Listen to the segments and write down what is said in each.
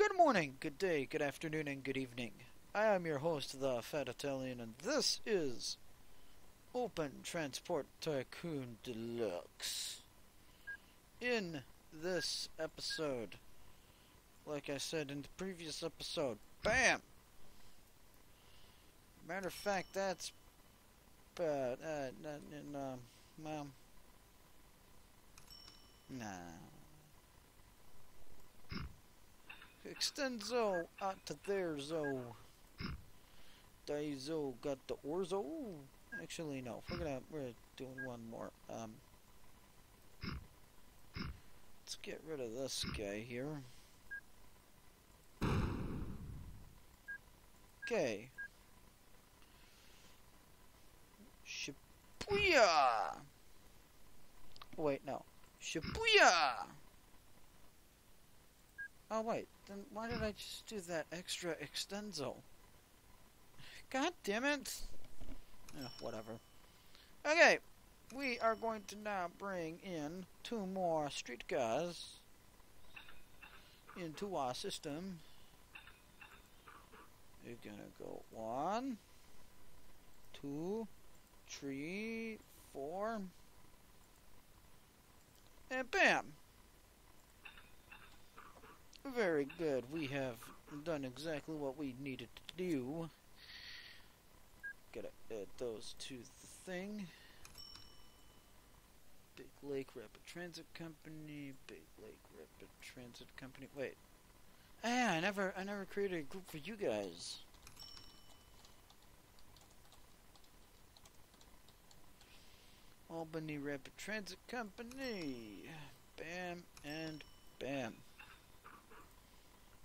Good morning, good day, good afternoon, and good evening. I am your host, the Fat Italian, and this is Open Transport Tycoon Deluxe. In this episode, like I said in the previous episode, BAM! Matter of fact, that's bad. Uh, um, well, nah. Extenzo out to there, Zo. Daizo got the Orzo. Actually, no. We're gonna we're doing one more. Um, let's get rid of this guy here. Okay. Shibuya. Wait, no. Shibuya. Oh wait, then why did I just do that extra extenso? God damn it! Eh, whatever. Okay, we are going to now bring in two more streetcars into our system. You're gonna go one, two, three, four, and bam! Very good. We have done exactly what we needed to do. Gotta add those to the thing. Big Lake Rapid Transit Company. Big Lake Rapid Transit Company. Wait. Ah, I never, I never created a group for you guys. Albany Rapid Transit Company. Bam and bam.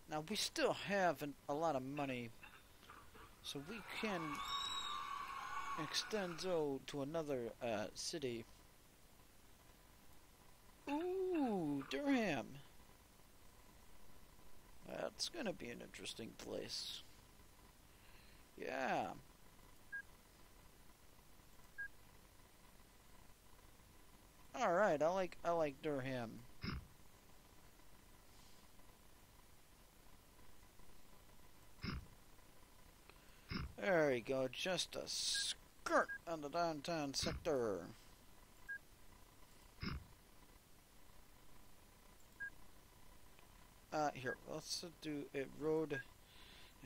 Now we still have an, a lot of money, so we can extend Zo to another uh, city. Ooh, Durham. That's gonna be an interesting place. Yeah. All right, I like I like Durham. There we go, just a skirt on the downtown sector. Uh, here, let's do a road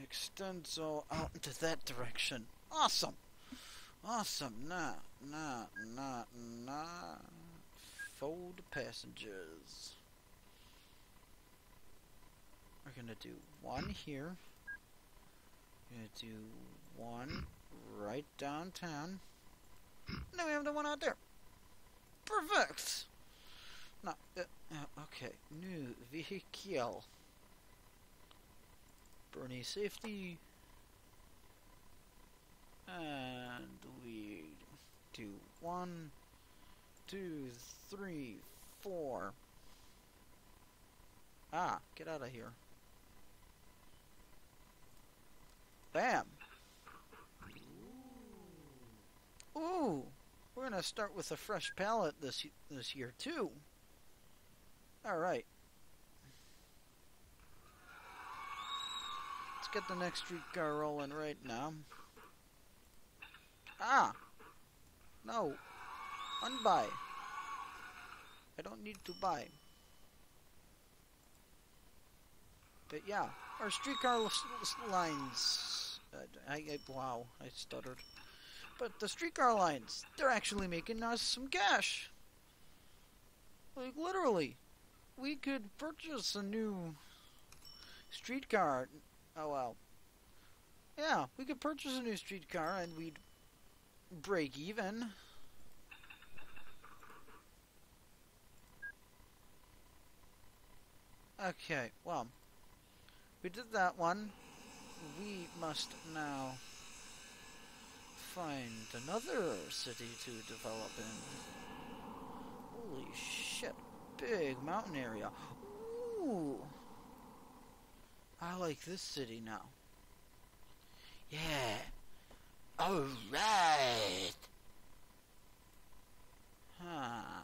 extenso out into that direction. Awesome! Awesome, nah, nah, nah, nah. Fold passengers. We're gonna do one here. Gonna do one right downtown. Now we have the one out there. Perfect. No, uh, uh, okay. New vehicle. Birney safety. And we do one, two, three, four. Ah, get out of here. Bam. Ooh, we're gonna start with a fresh palette this this year too. All right. Let's get the next streetcar rolling right now. Ah, no, unbuy. I don't need to buy. But yeah, our streetcar lines. Uh, I, I wow, I stuttered. But the streetcar lines, they're actually making us some cash. Like literally, we could purchase a new streetcar. Oh well. Yeah, we could purchase a new streetcar and we'd break even. Okay, well, we did that one. We must now find another city to develop in. Holy shit, big mountain area. Ooh. I like this city now. Yeah. Alright. Huh.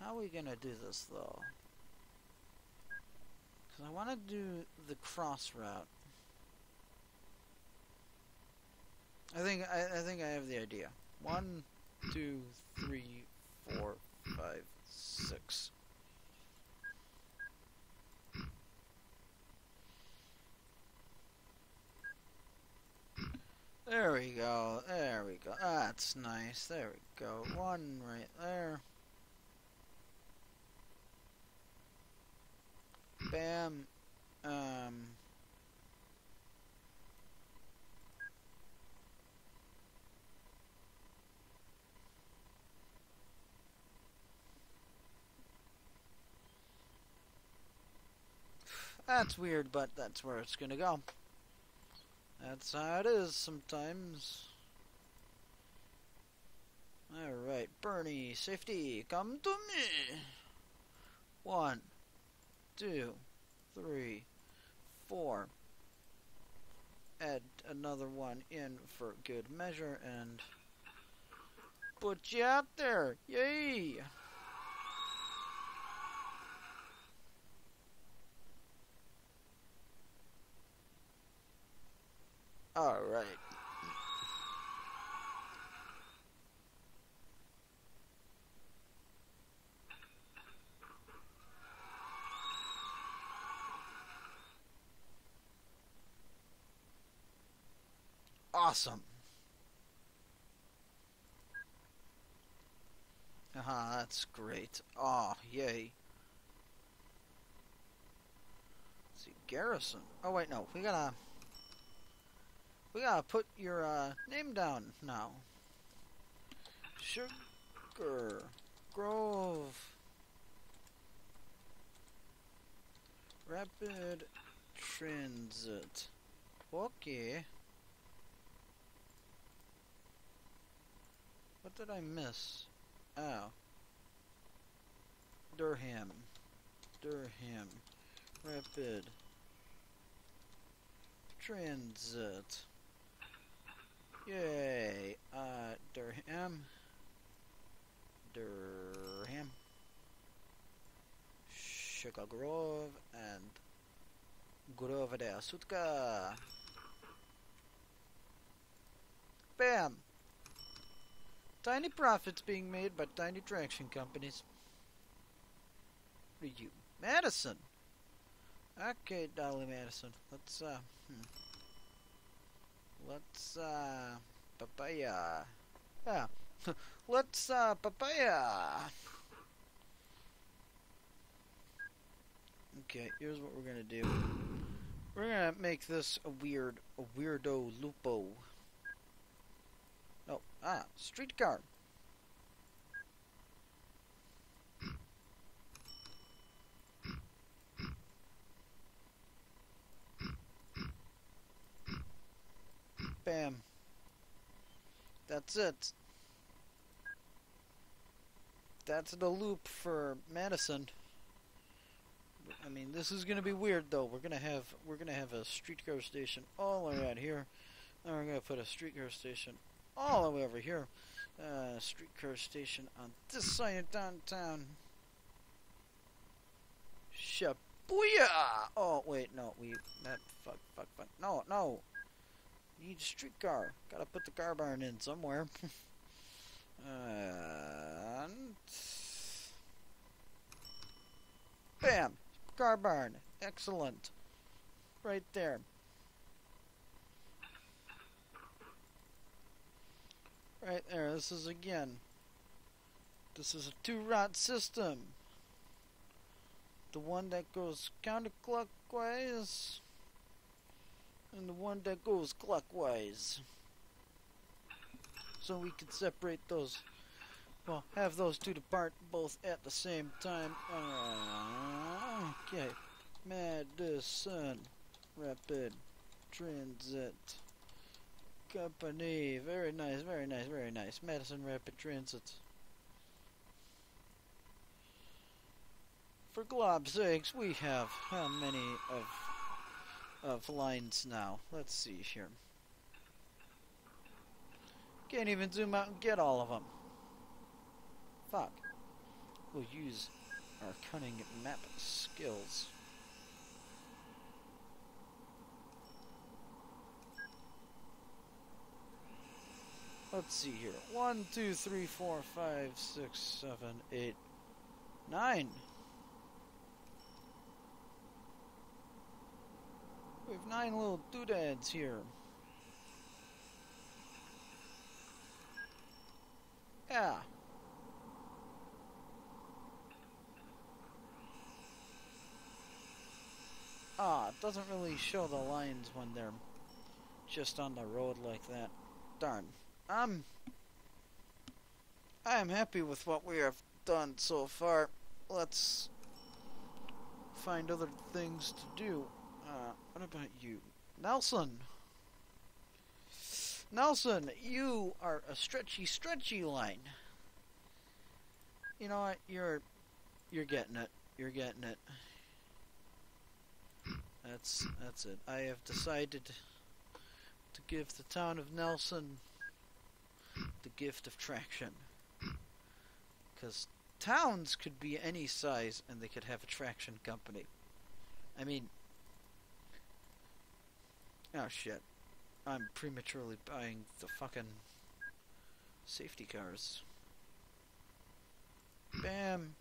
How are we gonna do this though? Because I want to do the cross route. I think I, I think I have the idea. One, two, three, four, five, six. There we go. There we go. That's nice. There we go. One right there. Bam. Um. That's weird, but that's where it's gonna go. That's how it is sometimes. Alright, Birney, safety, come to me! One, two, three, four. Add another one in for good measure and put you out there! Yay! All right. Awesome. Aha, that's great. Oh, yay. Let's see, Garrison. Oh, wait, no. We gotta... We gotta put your uh, name down now. Sugar Grove. Rapid Transit. Okay. What did I miss? Oh. Durham. Durham. Rapid Transit. Yay. Uh, Durham. Durham. Sugar Grove and Grove de Asutka. Bam! Tiny profits being made by tiny traction companies. Are you. Madison! Okay, Dolly Madison. Let's, uh, hmm. Let's, uh, papaya. Yeah. Let's, uh, papaya. Okay, here's what we're gonna do. We're gonna make this a weird, a weirdo lupo. Oh, ah, streetcar. Bam. That's it. That's the loop for Madison. I mean, this is gonna be weird though. We're gonna have we're gonna have a streetcar station all out here, and we're gonna put a streetcar station all the way over here. Uh, streetcar station on this side of downtown. Shibuya! Oh wait, no, we that fuck fuck fuck. No, no. Need a streetcar. Gotta put the car barn in somewhere. and bam, car barn. Excellent. Right there. Right there. This is again. This is a two route system. The one that goes counterclockwise and the one that goes clockwise. So we can separate those, well, have those two depart both at the same time. Uh, okay, Madison Rapid Transit Company. Very nice, very nice, very nice. Madison Rapid Transit. For glob's sakes, we have how many of of lines now. Let's see here. Can't even zoom out and get all of them. Fuck. We'll use our cunning map skills. Let's see here. One, two, three, four, five, six, seven, eight, nine. Nine little doodads here. Yeah. Ah, it doesn't really show the lines when they're just on the road like that. Darn. I'm... I am happy with what we have done so far. Let's find other things to do. Uh, what about you? Nelson! Nelson, you are a stretchy, stretchy line. You know what? You're, you're getting it. You're getting it. That's that's it. I have decided to give the town of Nelson the gift of traction. Because towns could be any size and they could have a traction company. I mean, oh shit. I'm prematurely buying the fucking safety cars. Bam.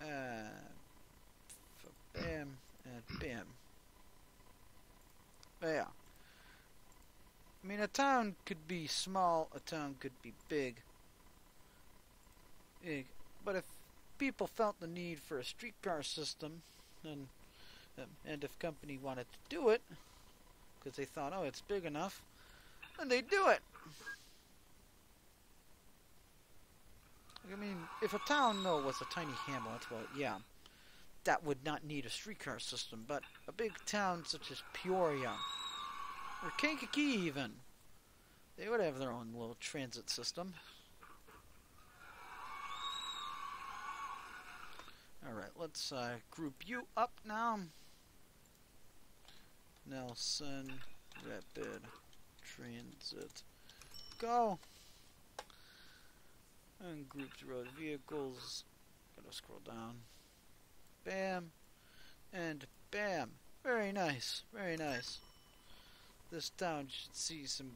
Uh, bam and bam. Yeah. I mean, a town could be small, a town could be big. big. But if people felt the need for a streetcar system, and and if company wanted to do it, because they thought, oh, it's big enough, then they do it. I mean, if a town, no, was a tiny hamlet, well, yeah, that would not need a streetcar system, but a big town such as Peoria, or Kankakee even, they would have their own little transit system. Alright, let's uh, group you up now. Nelson, Rapid, Transit, go! And grouped road vehicles, gotta scroll down. Bam, and bam. Very nice, very nice. This town should see some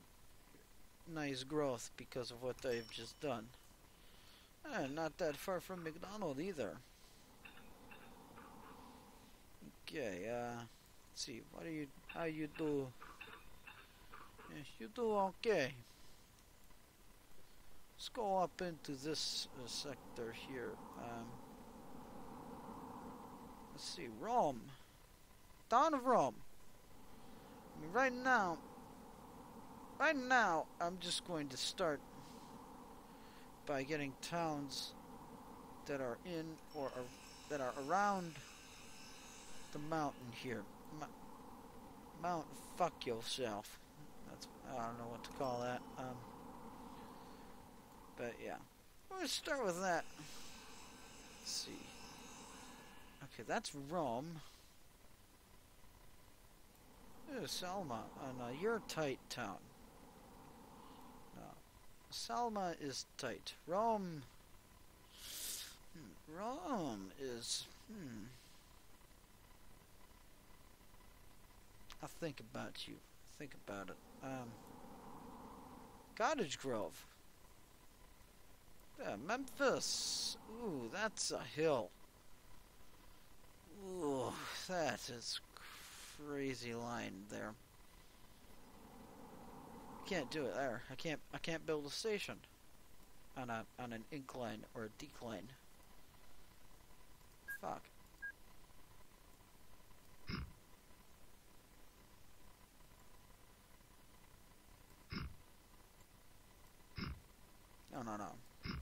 nice growth because of what they've just done. And not that far from McDonald either. Okay, uh, let's see, what do you, how you do? Yes, you do okay. Let's go up into this uh, sector here. Um, let's see, Rome. Town of Rome. I mean, right now, right now, I'm just going to start by getting towns that are in or are, that are around the mountain here. Mount fuck yourself. That's I don't know what to call that. Um, but yeah, let's start with that. Let's see. Okay, that's Rome. Ooh, Selma. Oh no, you're tight town. No. Selma is tight. Rome. Hmm, Rome is. Hmm. I'll think about you. Think about it. Um. Cottage Grove. Yeah, Memphis. Ooh, that's a hill. Ooh, that is crazy line there. Can't do it there. I can't. I can't build a station on a on an incline or a decline. Fuck. No, no, no.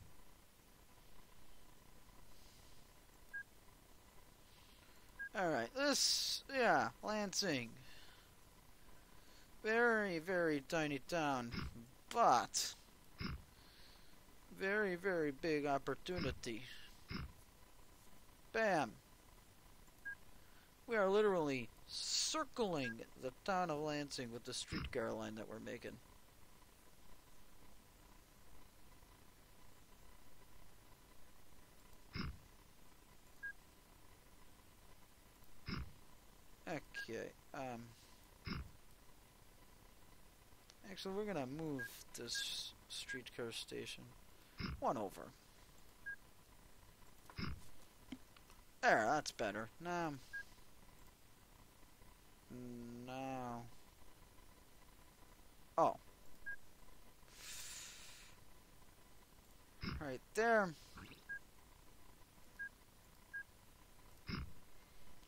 Alright, this, yeah, Lansing. Very, very tiny town, but very, very big opportunity. Bam! We are literally circling the town of Lansing with the streetcar line that we're making. Okay, um... Actually, we're gonna move this streetcar station one over. There, that's better. Now, now, oh, right there.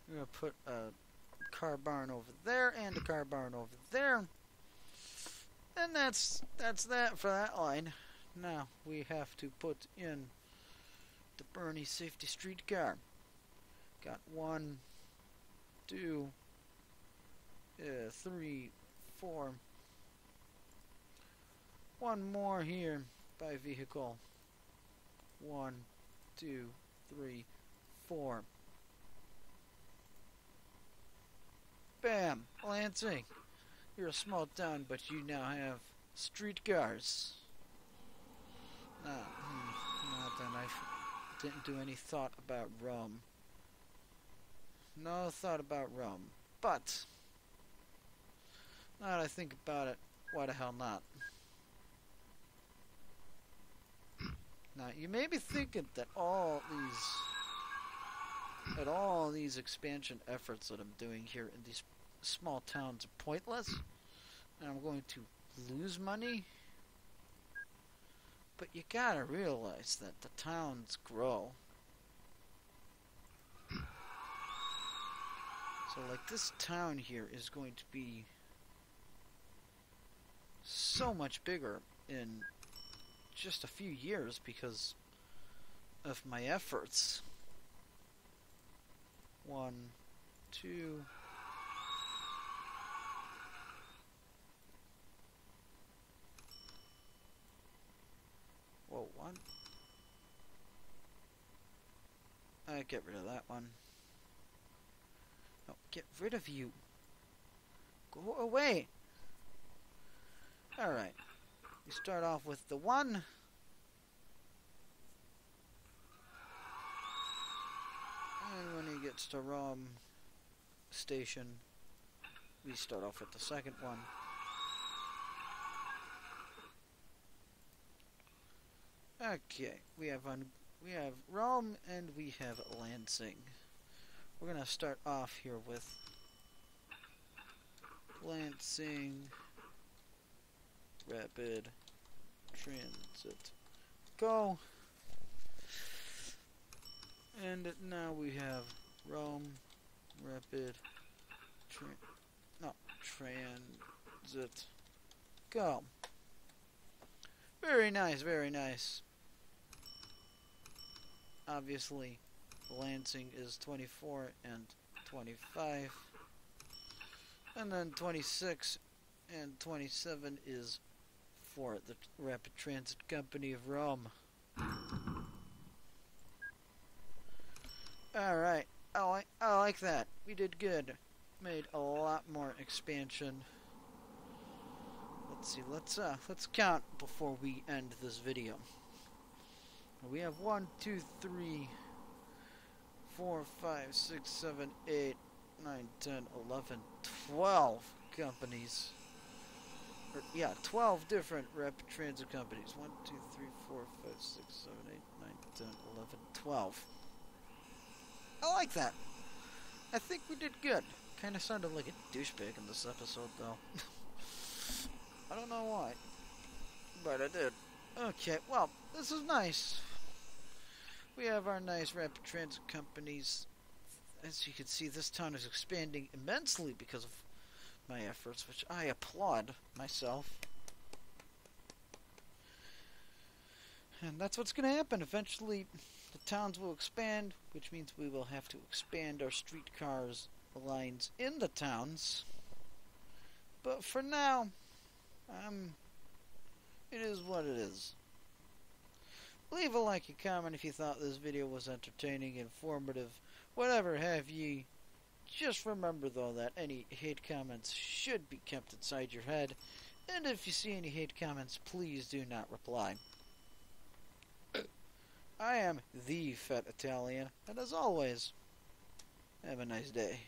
We're gonna put a car barn over there and a car barn over there. And that's that's that for that line. Now we have to put in the Birney safety streetcar. Got one, two, uh, three, four. One more here by vehicle. One, two, three, four. Bam! Lansing. You're a small town, but you now have streetcars. Now, hmm, now then, I didn't do any thought about rum. No thought about rum. But, now that I think about it, why the hell not? Now, you may be thinking that all these, that all these expansion efforts that I'm doing here in these small towns are pointless, and I'm going to lose money. But you gotta realize that the towns grow. So, like, this town here is going to be so much bigger in just a few years because of my efforts. One, two, Whoa, one. I get rid of that one. No, get rid of you. Go away. Alright. We start off with the one. And when he gets to Rom Station, we start off with the second one. Okay, we have on we have Rome and we have Lansing. We're gonna start off here with Lansing Rapid Transit. Go. And now we have Rome Rapid Tra no, Transit. Go. Very nice, very nice obviously Lansing is 24 and 25 and then 26 and 27 is for the Rapid Transit Company of Rome. Alright, I like, I like that. We did good. Made a lot more expansion. Let's see, let's uh, let's count before we end this video. We have one, two, three, four, five, six, seven, eight, nine, ten, eleven, twelve companies. Or, yeah, 12 different rapid transit companies. 1, 2, 3, 4, 5, 6, 7, 8, 9, 10, 11, 12. I like that. I think we did good. Kind of sounded like a douchebag in this episode, though. I don't know why. But I did. Okay, well, this is nice. We have our nice rapid transit companies. As you can see, this town is expanding immensely because of my efforts, which I applaud myself. And that's what's going to happen. Eventually, the towns will expand, which means we will have to expand our streetcars lines in the towns. But for now, um, it is what it is. Leave a like and comment if you thought this video was entertaining, informative, whatever have ye. Just remember though that any hate comments should be kept inside your head, and if you see any hate comments, please do not reply. I am the Fat Italian, and as always, have a nice day.